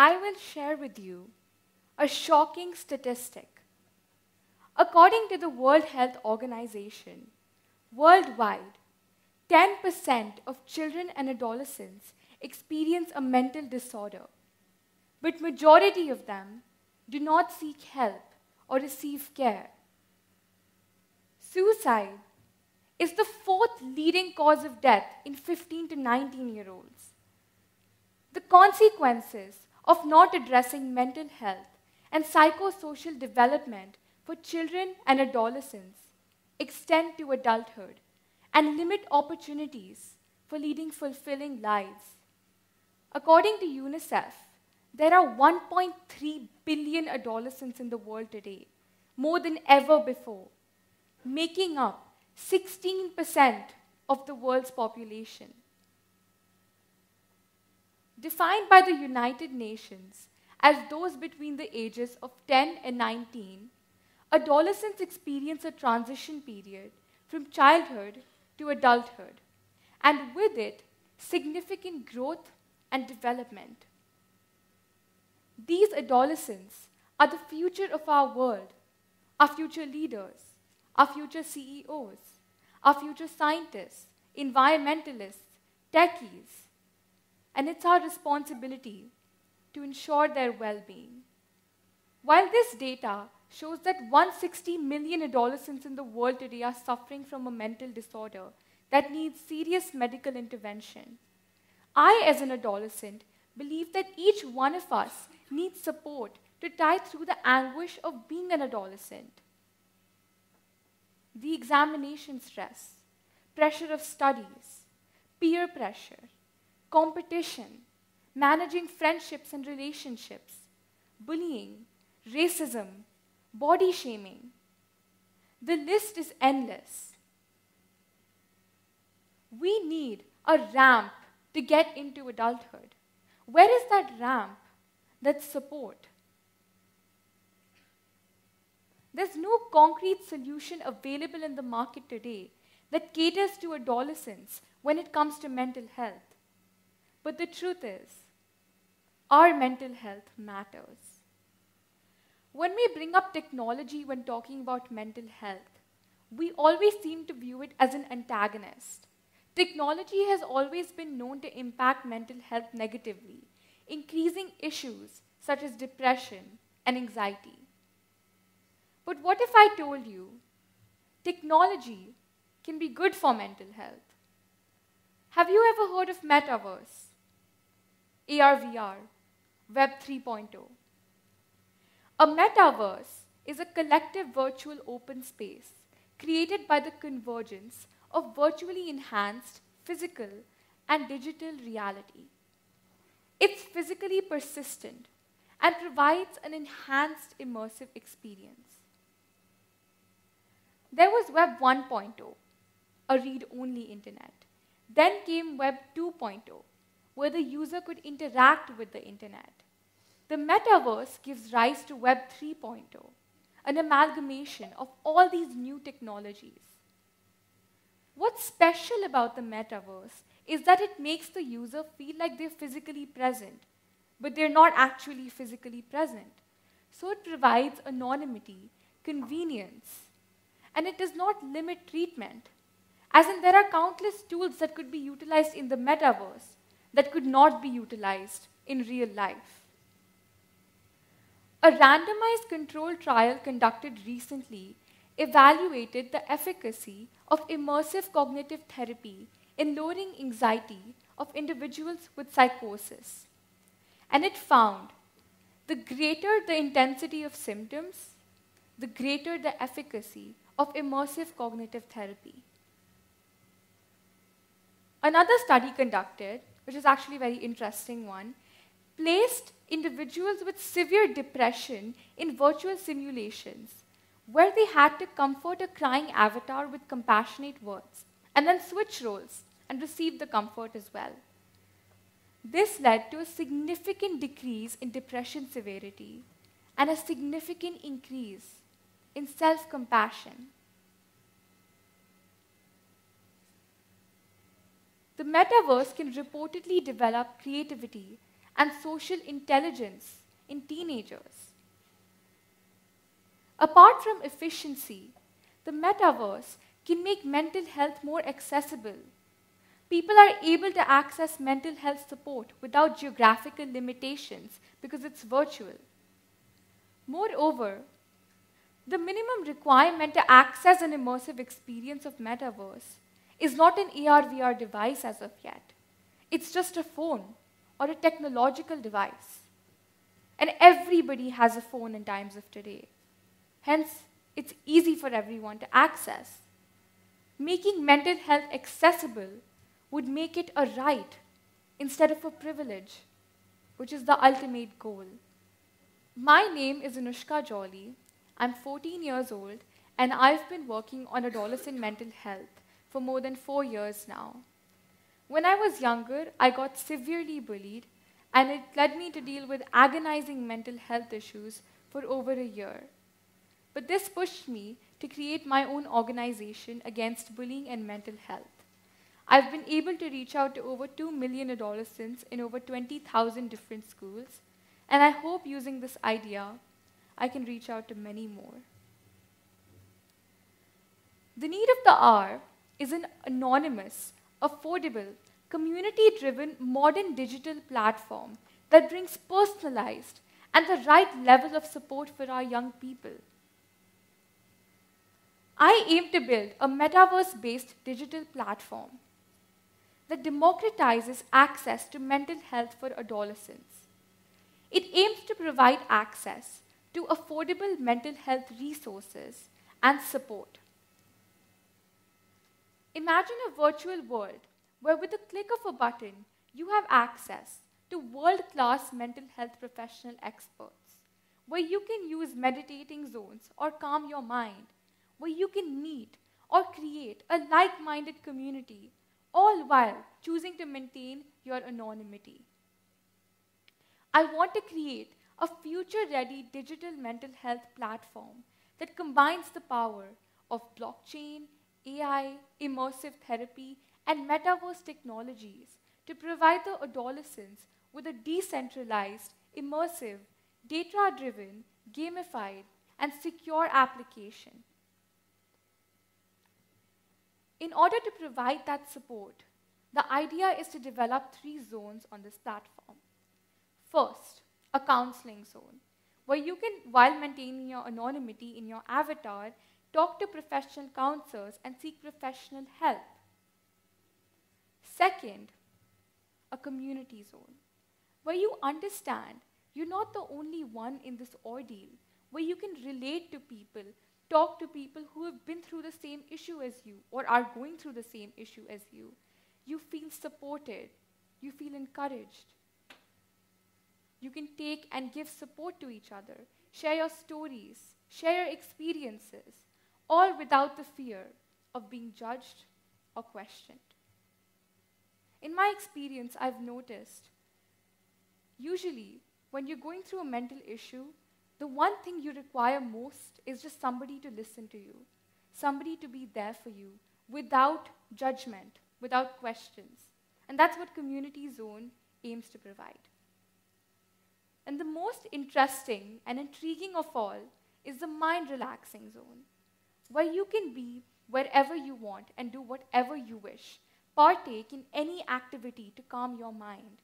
I will share with you a shocking statistic. According to the World Health Organization, worldwide, 10% of children and adolescents experience a mental disorder, but majority of them do not seek help or receive care. Suicide is the fourth leading cause of death in 15 to 19 year olds. The consequences of not addressing mental health and psychosocial development for children and adolescents extend to adulthood and limit opportunities for leading fulfilling lives. According to UNICEF, there are 1.3 billion adolescents in the world today, more than ever before, making up 16% of the world's population. Defined by the United Nations as those between the ages of 10 and 19, adolescents experience a transition period from childhood to adulthood, and with it, significant growth and development. These adolescents are the future of our world, our future leaders, our future CEOs, our future scientists, environmentalists, techies. And it's our responsibility to ensure their well being. While this data shows that 160 million adolescents in the world today are suffering from a mental disorder that needs serious medical intervention, I, as an adolescent, believe that each one of us needs support to tide through the anguish of being an adolescent. The examination stress, pressure of studies, peer pressure, competition, managing friendships and relationships, bullying, racism, body shaming. The list is endless. We need a ramp to get into adulthood. Where is that ramp? That support. There's no concrete solution available in the market today that caters to adolescents when it comes to mental health. But the truth is, our mental health matters. When we bring up technology when talking about mental health, we always seem to view it as an antagonist. Technology has always been known to impact mental health negatively, increasing issues such as depression and anxiety. But what if I told you technology can be good for mental health? Have you ever heard of metaverse, AR VR, Web 3.0? A metaverse is a collective virtual open space created by the convergence of virtually enhanced physical and digital reality. It's physically persistent and provides an enhanced immersive experience. There was Web 1.0, a read only internet. Then came Web 2.0, where the user could interact with the internet. The metaverse gives rise to Web 3.0, an amalgamation of all these new technologies. What's special about the metaverse is that it makes the user feel like they're physically present, but they're not actually physically present. So it provides anonymity, convenience, and it does not limit treatment. As in, there are countless tools that could be utilized in the metaverse that could not be utilized in real life. A randomized controlled trial conducted recently evaluated the efficacy of immersive cognitive therapy in lowering anxiety of individuals with psychosis. And it found the greater the intensity of symptoms, the greater the efficacy of immersive cognitive therapy. Another study conducted, which is actually a very interesting one, placed individuals with severe depression in virtual simulations where they had to comfort a crying avatar with compassionate words and then switch roles and receive the comfort as well. This led to a significant decrease in depression severity and a significant increase in self compassion. The metaverse can reportedly develop creativity and social intelligence in teenagers. Apart from efficiency, the metaverse can make mental health more accessible. People are able to access mental health support without geographical limitations because it's virtual. Moreover, the minimum requirement to access an immersive experience of metaverse is not an AR VR device as of yet. It's just a phone or a technological device. And everybody has a phone in times of today. Hence, it's easy for everyone to access. Making mental health accessible would make it a right instead of a privilege, which is the ultimate goal. My name is Anoushka Jolly. I'm 14 years old, and I've been working on adolescent mental health for more than four years now. When I was younger, I got severely bullied, and it led me to deal with agonizing mental health issues for over a year. But this pushed me to create my own organization against bullying and mental health. I've been able to reach out to over 2 million adolescents in over 20,000 different schools, and I hope using this idea, I can reach out to many more. The need of the hour is an anonymous, affordable, community driven modern digital platform that brings personalized and the right level of support for our young people. I aim to build a metaverse based digital platform that democratizes access to mental health for adolescents. It aims to provide access to affordable mental health resources and support. Imagine a virtual world where, with a click of a button, you have access to world class mental health professional experts, where you can use meditating zones or calm your mind, where you can meet or create a like minded community, all while choosing to maintain your anonymity. I want to create a future ready digital mental health platform that combines the power of blockchain, AI, immersive therapy, and metaverse technologies to provide the adolescents with a decentralized, immersive, data driven, gamified, and secure application. In order to provide that support, the idea is to develop three zones on this platform. First, a counseling zone, where you can, while maintaining your anonymity in your avatar, talk to professional counselors and seek professional help. Second, a community zone, where you understand you're not the only one in this ordeal, where you can relate to people, talk to people who have been through the same issue as you or are going through the same issue as you. You feel supported, you feel encouraged. You can take and give support to each other, share your stories, share your experiences, all without the fear of being judged or questioned. In my experience, I've noticed usually when you're going through a mental issue, the one thing you require most is just somebody to listen to you, somebody to be there for you without judgment, without questions. And that's what Community Zone aims to provide. And the most interesting and intriguing of all is the mind relaxing zone, where you can be wherever you want and do whatever you wish, partake in any activity to calm your mind.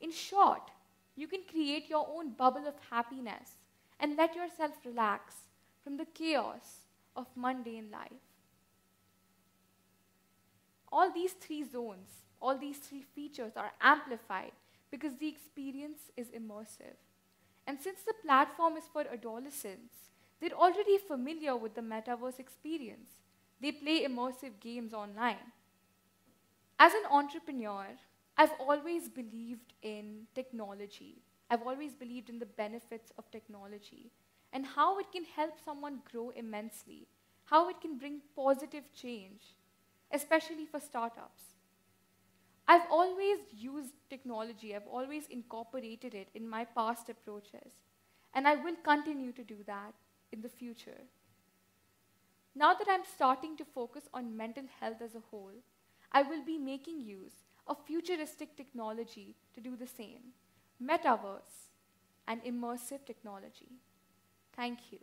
In short, you can create your own bubble of happiness and let yourself relax from the chaos of mundane life. All these three zones, all these three features are amplified because the experience is immersive. And since the platform is for adolescents, they're already familiar with the metaverse experience. They play immersive games online. As an entrepreneur, I've always believed in technology. I've always believed in the benefits of technology and how it can help someone grow immensely, how it can bring positive change, especially for startups. I've always used technology, I've always incorporated it in my past approaches, and I will continue to do that in the future. Now that I'm starting to focus on mental health as a whole, I will be making use of futuristic technology to do the same, metaverse, and immersive technology. Thank you.